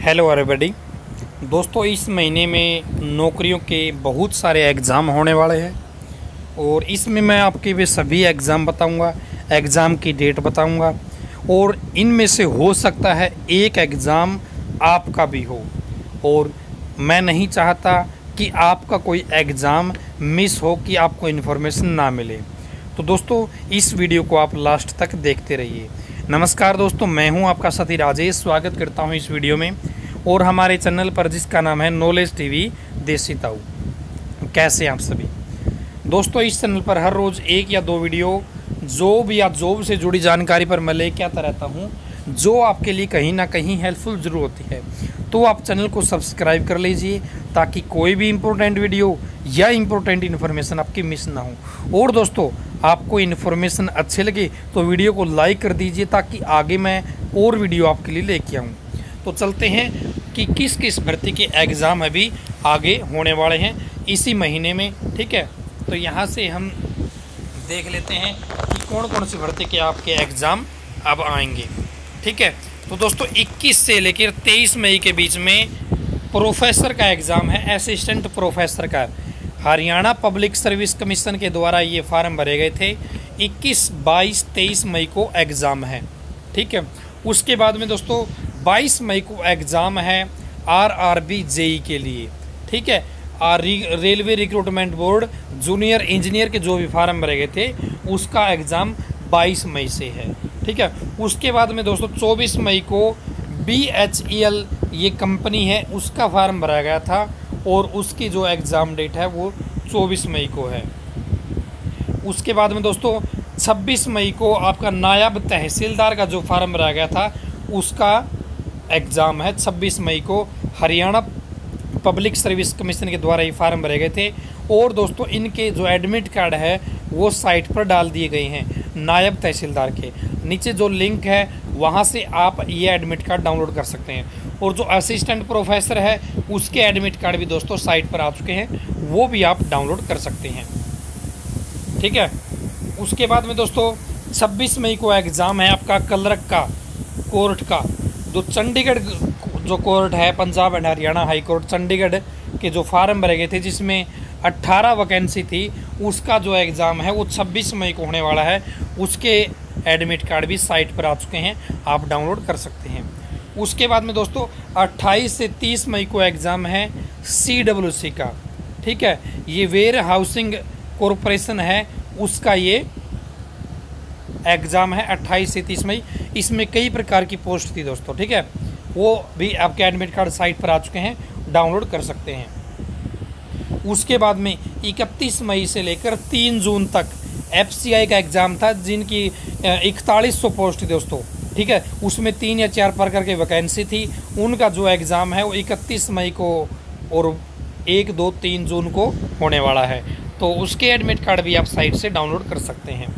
Hello everybody दोस्तों, इस महीने में नौकरियों के बहुत सारे एग्ज़ाम होने वाले हैं। और इसमें मैं आपके वे सभी एग्ज़ाम बताऊँगा एग्ज़ाम की डेट बताऊँगा। और इनमें से हो सकता है एक एग्ज़ाम आपका भी हो। और मैं नहीं चाहता कि आपका कोई एग्ज़ाम मिस हो, कि आपको इन्फॉर्मेशन ना मिले। तो दोस्तों, इस वीडियो को आप लास्ट तक देखते रहिए। नमस्कार दोस्तों, मैं हूँ आपका साथी राजेश। स्वागत करता हूँ इस वीडियो में। और हमारे चैनल पर जिसका नाम है नॉलेज टीवी, देसी ताऊ। कैसे आप सभी? दोस्तों, इस चैनल पर हर रोज़ एक या दो वीडियो जॉब या जॉब से जुड़ी जानकारी पर मैं लेके आता रहता हूँ, जो आपके लिए कहीं ना कहीं हेल्पफुल ज़रूर होती है। तो आप चैनल को सब्सक्राइब कर लीजिए, ताकि कोई भी इम्पोर्टेंट वीडियो या इम्पोर्टेंट इन्फॉर्मेशन आपकी मिस ना हो। और दोस्तों, आपको इन्फॉर्मेशन अच्छे लगे तो वीडियो को लाइक कर दीजिए, ताकि आगे मैं और वीडियो आपके लिए लेके आऊँ। तो चलते हैं कि किस किस भर्ती के एग्ज़ाम अभी आगे होने वाले हैं इसी महीने में ठीक है? तो यहाँ से हम देख लेते हैं कि कौन कौन सी भर्ती के आपके एग्ज़ाम अब आएँगे ठीक है? तो दोस्तों 21 से लेकर 23 मई के बीच में प्रोफेसर का एग्ज़ाम है असिस्टेंट प्रोफेसर का। हरियाणा पब्लिक सर्विस कमीशन के द्वारा ये फार्म भरे गए थे। 21, 22, 23 मई को एग्ज़ाम है ठीक है? उसके बाद में दोस्तों 22 मई को एग्ज़ाम है आर आर बी जेई के लिए, ठीक है? Railway recruitment board, junior engineer के जो भी फार्म भरे गए थे, उसका एग्ज़ाम 22 मई से है, ठीक है? उसके बाद में दोस्तों 24 मई को बी एच ई एल ये कंपनी है, उसका फार्म भरा गया था और उसकी जो एग्ज़ाम डेट है वो 24 मई को है। उसके बाद में दोस्तों 26 मई को आपका नायब तहसीलदार का जो फार्म भरा गया था, उसका एग्ज़ाम है। 26 मई को हरियाणा पब्लिक सर्विस कमीशन के द्वारा ये फार्म भरे गए थे। और दोस्तों, इनके जो एडमिट कार्ड है, वो साइट पर डाल दिए गए हैं नायब तहसीलदार के। नीचे जो लिंक है, वहाँ से आप ये एडमिट कार्ड डाउनलोड कर सकते हैं। और जो असिस्टेंट प्रोफेसर है, उसके एडमिट कार्ड भी दोस्तों साइट पर आ चुके हैं। वो भी आप डाउनलोड कर सकते हैं। ठीक है? उसके बाद में दोस्तों 26 मई को एग्ज़ाम है आपका कलरक का, कोर्ट का। जो चंडीगढ़ जो कोर्ट है, Punjab and Haryana high court, Chandigarh के जो फार्म भरे गए थे, जिसमें 18 वैकेंसी थी, उसका जो एग्ज़ाम है, वो 26 मई को होने वाला है। उसके एडमिट कार्ड भी साइट पर आ चुके हैं, आप डाउनलोड कर सकते हैं। उसके बाद में दोस्तों 28 से 30 मई को एग्ज़ाम है सी डब्ल्यू सी का, ठीक है? ये वेयर हाउसिंग कॉरपोरेशन है, उसका ये एग्ज़ाम है 28 से 30 मई। इसमें कई प्रकार की पोस्ट थी दोस्तों, ठीक है? वो भी आपके एडमिट कार्ड साइट पर आ चुके हैं डाउनलोड कर सकते हैं। उसके बाद में 31 मई से लेकर 3 जून तक एफसीआई का एग्ज़ाम था, जिनकी इकतालीस सौ पोस्ट थी दोस्तों, ठीक है? उसमें तीन या चार प्रकार की वैकेंसी थी। उनका जो एग्ज़ाम है, वो इकतीस मई को और एक, दो, तीन जून को होने वाला है। तो उसके एडमिट कार्ड भी आप साइट से डाउनलोड कर सकते हैं।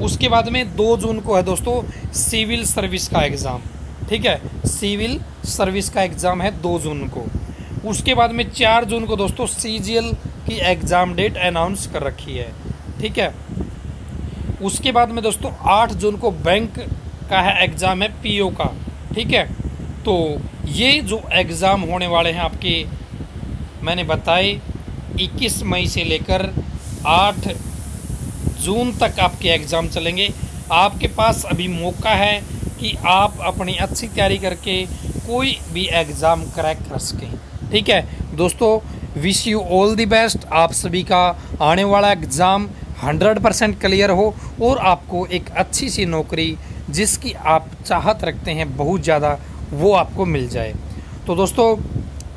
उसके बाद में दो जून को है दोस्तों, सिविल सर्विस का एग्ज़ाम। ठीक है? सिविल सर्विस का एग्ज़ाम है दो जून को। उसके बाद में चार जून को दोस्तों, सीजीएल की एग्ज़ाम डेट अनाउंस कर रखी है। ठीक है? उसके बाद में दोस्तों, आठ जून को बैंक का है एग्ज़ाम है पीओ का। ठीक है? तो ये जो एग्ज़ाम होने वाले हैं आपके, मैंने बताए 21 मई से लेकर 8 जून तक आपके एग्ज़ाम चलेंगे। आपके पास अभी मौका है कि आप अपनी अच्छी तैयारी करके कोई भी एग्ज़ाम क्रैक कर सकें। ठीक है? दोस्तों wish you all the best आप सभी का आने वाला एग्ज़ाम हंड्रेड परसेंट क्लियर हो और आपको एक अच्छी सी नौकरी जिसकी आप चाहत रखते हैं बहुत ज़्यादा, वो आपको मिल जाए। तो दोस्तों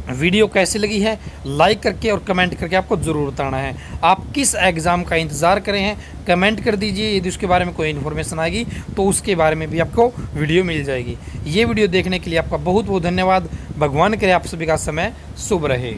वीडियो कैसी लगी है लाइक करके और कमेंट करके आपको ज़रूर बताना है। आप किस एग्ज़ाम का इंतज़ार करें हैं कमेंट कर दीजिए, यदि उसके बारे में कोई इन्फॉर्मेशन आएगी तो उसके बारे में भी आपको वीडियो मिल जाएगी। ये वीडियो देखने के लिए आपका बहुत बहुत धन्यवाद। भगवान करे आप सभी का समय शुभ रहे।